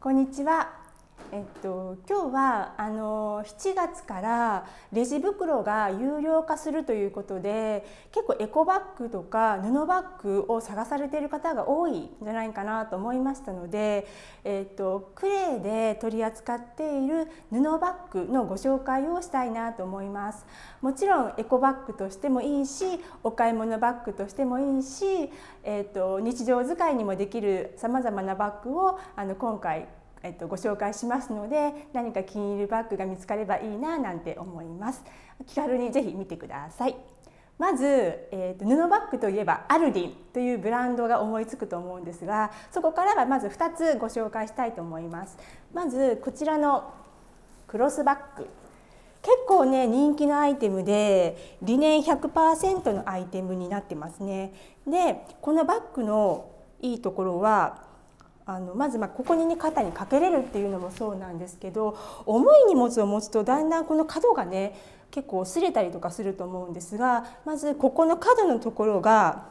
こんにちは。えっと、今日はあの7月からレジ袋が有料化するということで結構エコバッグとか布バッグを探されている方が多いんじゃないかなと思いましたので、えっと、クレーで取り扱っている布バッグのご紹介をしたいなと思います。もちろんエコバッグとしてもいいしお買い物バッグとしてもいいし、えっと、日常使いにもできるさまざまなバッグをあの今回えっと、ご紹介しますので何か気に入るバッグが見つかればいいななんて思います。気軽にぜひ見てください。まず、えーと、布バッグといえばアルディンというブランドが思いつくと思うんですがそこからはまず2つご紹介したいと思います。まずこちらのクロスバッグ。結構ね人気のアイテムでリネン100%のアイテムになってますね。でこのバッグのいいところはあのまずまここにね肩にかけれるっていうのもそうなんですけど重い荷物を持つとだんだんこの角がね結構擦れたりとかすると思うんですがまずここの角のところが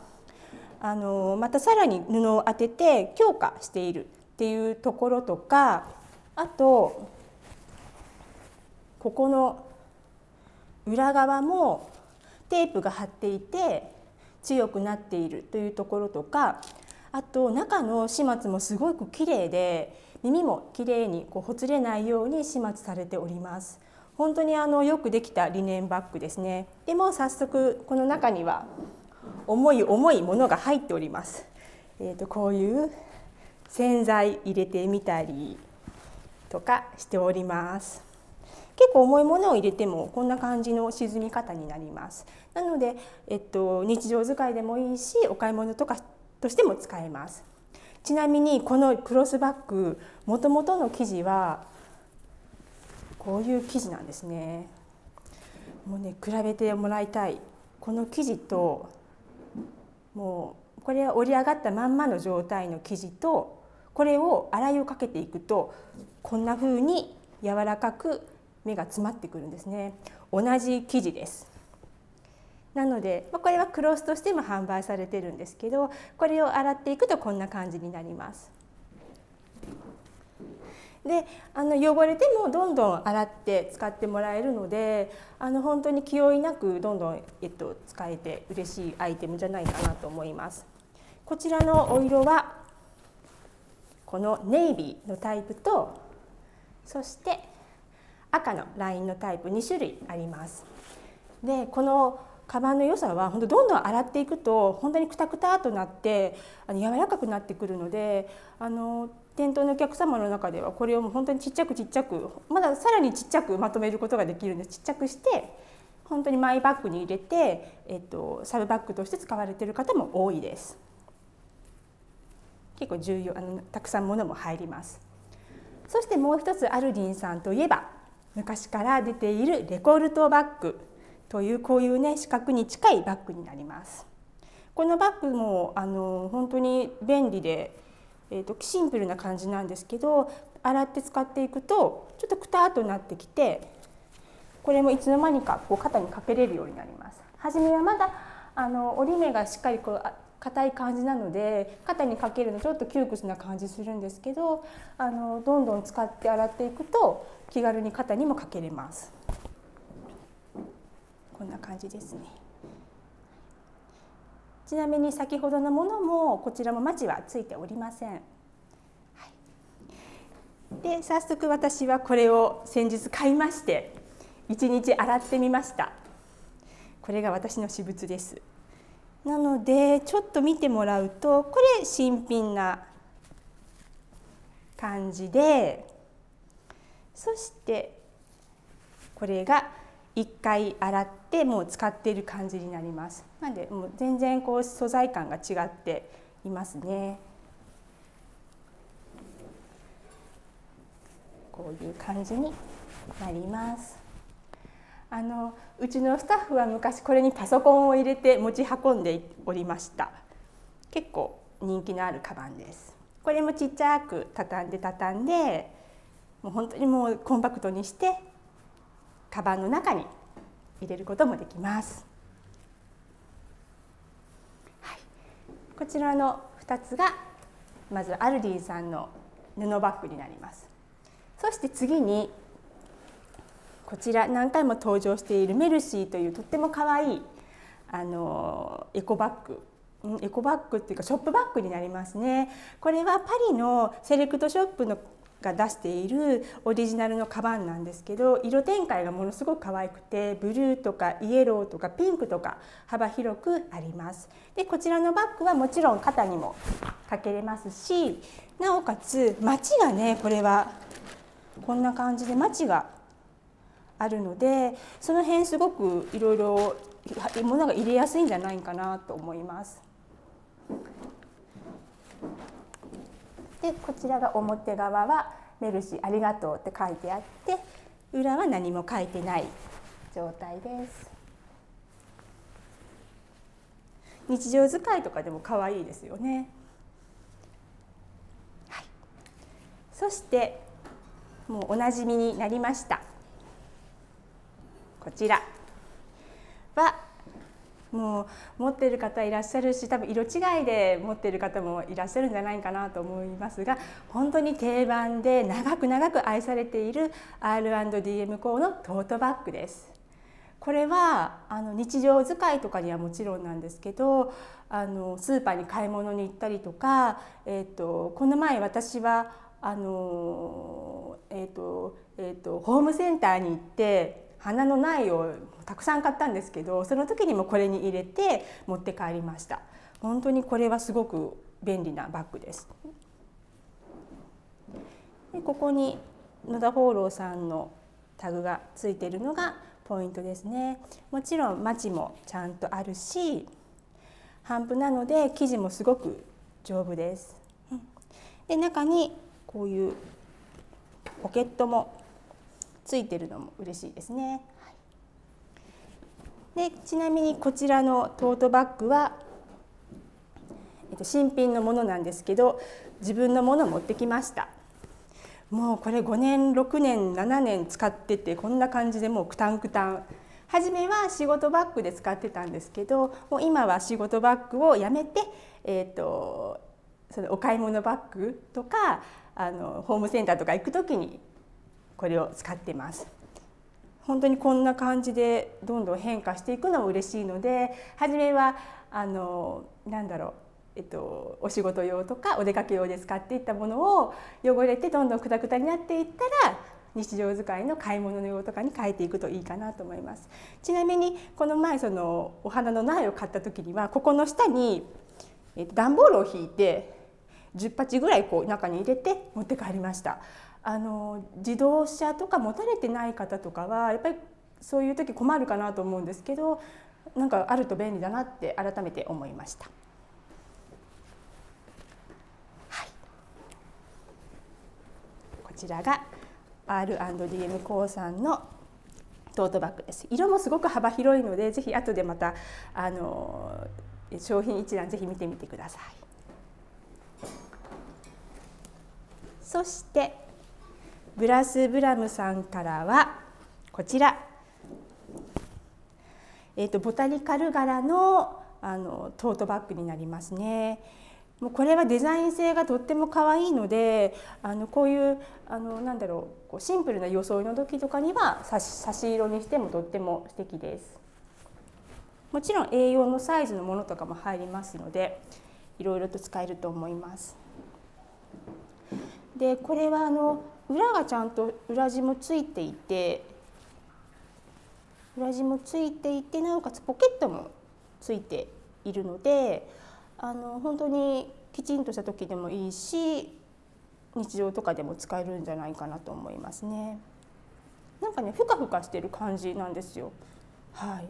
あのまたさらに布を当てて強化しているっていうところとかあとここの裏側もテープが貼っていて強くなっているというところとかあと中の始末もすごく綺麗で耳も綺麗にこうほつれないように始末されております。本当にあのよくできたリネンバッグですね。でも早速この中には重い重いものが入っております。えーと、とこういう洗剤入れてみたりとかしております。結構重いものを入れてもこんな感じの沈み方になります。なので、えっと、日常使いでもいいしお買い物とかとしても使えます。ちなみにこのクロスバッグもともとの生地はこういう生地なんですね。もうね比べてもらいたい。この生地ともうこれは折り上がったまんまの状態の生地とこれを洗いをかけていくとこんな風に柔らかく目が詰まってくるんですね。同じ生地です。なので、まあ、これはクロスとしても販売されてるんですけどこれを洗っていくとこんな感じになります。であの汚れてもどんどん洗って使ってもらえるのであの本当に気負いなくどんどん、えっと、使えて嬉しいアイテムじゃないかなと思います。こちらのお色はこのネイビーのタイプとそして赤のラインのタイプ2種類あります。でこのカバンの良さは本当どんどん洗っていくと本当にくたくたとなってあの柔らかくなってくるのであの店頭のお客様の中ではこれをもう本当にちっちゃくちっちゃくまださらにちっちゃくまとめることができるんでちっちゃくして本当にマイバッグに入れて、えっと、サブバッグとして使われている方も多いです。結構重要あのたくさんものも入ります。そしてもう一つアルディンさんといえば昔から出ているレコルトバッグというこういうね四角に近いバッグになります。このバッグもあの本当に便利で、えーと、シンプルな感じなんですけど洗って使っていくとちょっとくたっとなってきてこれもいつの間にかこう肩にかけれるようになります。初めはまだあの折り目がしっかりこう硬い感じなので肩にかけるのちょっと窮屈な感じするんですけどあのどんどん使って洗っていくと気軽に肩にもかけれます。こんな感じですね。ちなみに先ほどのものもこちらもマチはついておりません。はい、で早速私はこれを先日買いまして1日洗ってみました。これが私の私物です。なのでちょっと見てもらうとこれ新品な感じでそしてこれが1回洗ってもう使っている感じになります。なのでもう全然こう素材感が違っていますね。こういう感じになります。あのうちのスタッフは昔これにパソコンを入れて持ち運んでおりました。結構人気のあるカバンです。これもちっちゃく畳んで畳んでもう本当にもうコンパクトにしてカバンの中に入れることもできます。はい、こちらの2つがまずアルディさんの布バッグになります。そして次にこちら何回も登場しているメルシーというとっても可愛いあのエコバッグ。エコバッグっていうかショップバッグになりますね。これはパリのセレクトショップのが出しているオリジナルのカバンなんですけど色展開がものすごく可愛くてブルーとかイエローとかピンクとか幅広くありますでこちらのバッグはもちろん肩にもかけれますしなおかつマチがねこれはこんな感じでマチがあるのでその辺すごくいろいろ物が入れやすいんじゃないかなと思います。でこちらが表側は「メルシーありがとう」って書いてあって裏は何も書いてない状態です。日常使いとかでも可愛いですよね。はい、そしてもうおなじみになりましたこちらはもう持ってる方いらっしゃるし多分色違いで持ってる方もいらっしゃるんじゃないかなと思いますが本当に定番で長く長く愛されている R&DM コーのトートバッグです。これはあの日常使いとかにはもちろんなんですけどあのスーパーに買い物に行ったりとか、えーと、この前私はあの、えーとえーとホームセンターに行って花の苗をたくさん買ったんですけどその時にもこれに入れて持って帰りました。本当にこれはすごく便利なバッグです。でここに野田放浪さんのタグがついているのがポイントですね。もちろんマチもちゃんとあるし帆布なので生地もすごく丈夫です。で中にこういうポケットもついてるのも嬉しいですね。でちなみにこちらのトートバッグは、えっと、新品のものなんですけど自分のものを持ってきました。もうこれ5年6年7年使っててこんな感じでもうくたんくたん初めは仕事バッグで使ってたんですけどもう今は仕事バッグをやめて、えーと、そのお買い物バッグとかあのホームセンターとか行く時にこれを使ってます。本当にこんな感じでどんどん変化していくのも嬉しいので初めはあのなんだろうえっと、お仕事用とかお出かけ用で使っていったものを汚れてどんどんくたくたになっていったら日常使いの買い物用とかに変えていくといいかなと思います。ちなみにこの前そのお花の苗を買った時にはここの下に、えっと、段ボールを引いて10鉢ぐらいこう中に入れて持って帰りました。あの自動車とか持たれてない方とかはやっぱりそういう時困るかなと思うんですけどなんかあると便利だなって改めて思いました。はい、こちらが R&DM コーさんのトートバッグです。色もすごく幅広いので、ぜひ後でまたあの商品一覧ぜひ見てみてください。そしてブラスブラムさんからはこちら、えーと、ボタニカル柄のあのトートバッグになりますね。もうこれはデザイン性がとっても可愛いのであのこういうあのなんだろうこうシンプルな装いの時とかには差し差し色にしてもとっても素敵です。もちろん A4 のサイズのものとかも入りますのでいろいろと使えると思います。でこれはあの裏がちゃんと裏地もついていて裏地もついていてなおかつポケットもついているのであの本当にきちんとした時でもいいし日常とかでも使えるんじゃないかなと思いますね。なんかねふかふかしてる感じなんですよ。はい。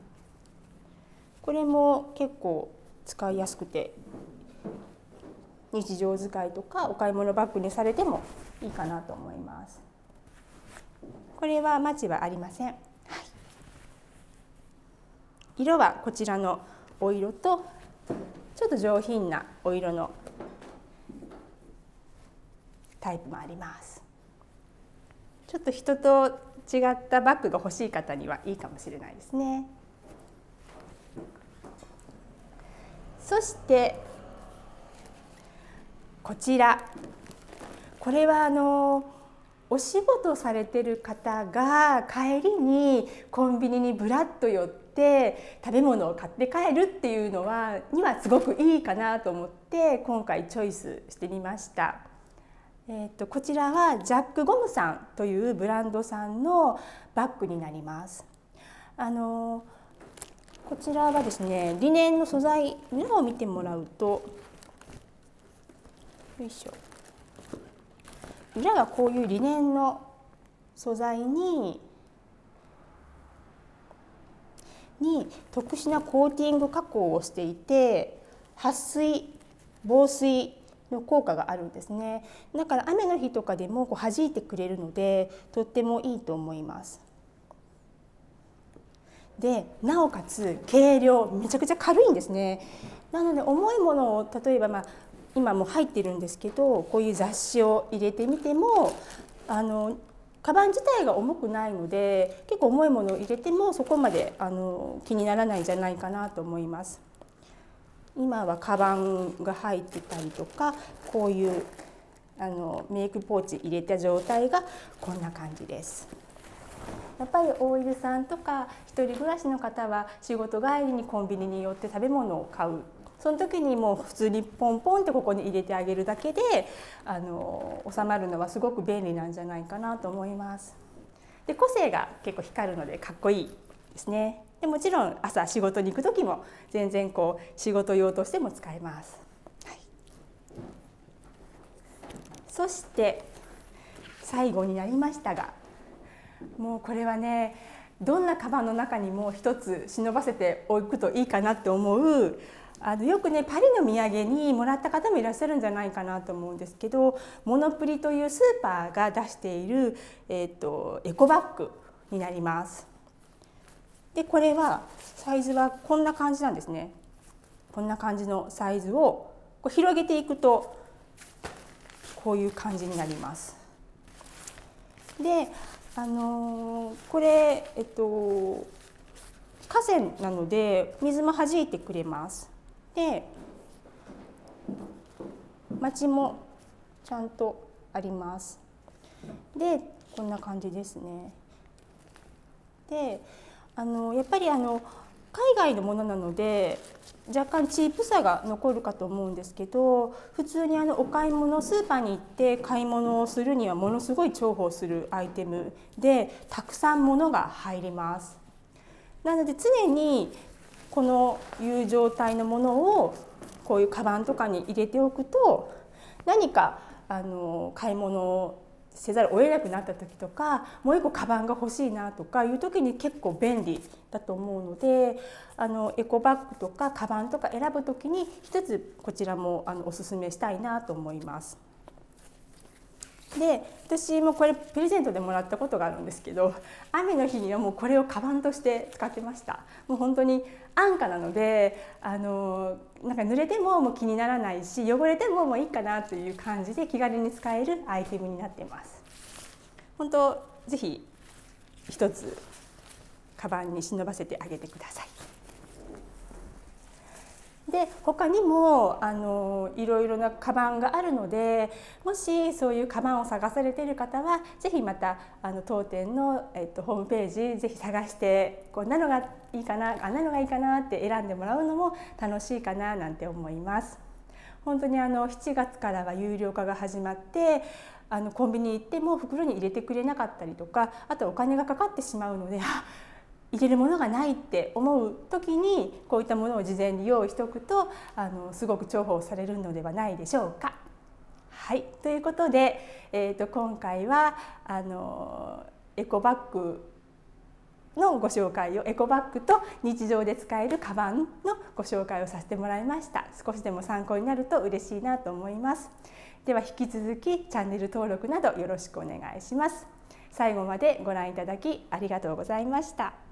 これも結構使いやすくて日常使いとかお買い物バッグにされてもいいかなと思います。これはマチはありません。はい、色はこちらのお色とちょっと上品なお色のタイプもあります。ちょっと人と違ったバッグが欲しい方にはいいかもしれないですね。そしてこちらこれはあのお仕事されてる方が帰りにコンビニにぶらっと寄って食べ物を買って帰るっていうのはにはすごくいいかなと思って今回チョイスしてみました。えーと、こちらはジャックゴムさんというブランドさんのバッグになります。あのこちらはですねリネンの素材裏を見てもらうとよいしょ。裏がこういうリネンの素材にに特殊なコーティング加工をしていて撥水防水の効果があるんですね。だから雨の日とかでもこう弾いてくれるのでとってもいいと思います。でなおかつ軽量めちゃくちゃ軽いんですね。なので重いものを例えばまあ今も入ってるんですけどこういう雑誌を入れてみてもあのカバン自体が重くないので結構重いものを入れてもそこまであの気にならないんじゃないかなと思います。今はカバンが入ってたりとかこういうあのメイクポーチ入れた状態がこんな感じです。やっぱり OL さんとか一人暮らしの方は仕事帰りにコンビニに寄って食べ物を買うその時にもう普通にポンポンってここに入れてあげるだけであの収まるのはすごく便利なんじゃないかなと思います。で個性が結構光るのでかっこいいですね。でもちろん朝仕事に行く時も全然こう仕事用としても使えます。はい、そして最後になりましたがもうこれはねどんなカバンの中にも一つ忍ばせておくといいかなって思うあのよくねパリの土産にもらった方もいらっしゃるんじゃないかなと思うんですけどモノプリというスーパーが出している、えーと、エコバッグになります。でこれはサイズはこんな感じなんですね。こんな感じのサイズをこう広げていくとこういう感じになります。であのー、これえっと河川なので水も弾いてくれます。で町もちゃんとあります。でこんな感じですね。であのやっぱりあの海外のものなので若干チープさが残るかと思うんですけど普通にあのお買い物スーパーに行って買い物をするにはものすごい重宝するアイテムでたくさん物が入ります。なので常にこのいう状態のものをこういうカバンとかに入れておくと何かあの買い物をせざるを得なくなった時とかもう一個カバンが欲しいなとかいう時に結構便利だと思うのであのエコバッグとかカバンとか選ぶ時に一つこちらもあのおすすめしたいなと思います。で私もこれプレゼントでもらったことがあるんですけど雨の日にはもうこれをカバンとして使ってましたもう本当に安価なのであのなんか濡れてももう気にならないし汚れてももういいかなという感じで気軽に使えるアイテムになってます。本当ぜひ一つカバンに忍ばせてあげてください。で他にもあのいろいろなカバンがあるのでもしそういうカバンを探されている方は是非またあの当店の、えっと、ホームページ是非探してこんなのがいいかなあんなのがいいかなって選んでもらうのも楽しいかななんて思います。本当にあの7月からは有料化が始まってあのコンビニ行っても袋に入れてくれなかったりとかあとお金がかかってしまうので入れるものがないって思う時にこういったものを事前に用意しておくとあのすごく重宝されるのではないでしょうか。はい。ということで、えーと、今回はあのエコバッグのご紹介をエコバッグと日常で使えるカバンのご紹介をさせてもらいました。少しでも参考になると嬉しいなと思います。では引き続きチャンネル登録などよろしくお願いします。最後までご覧いただきありがとうございました。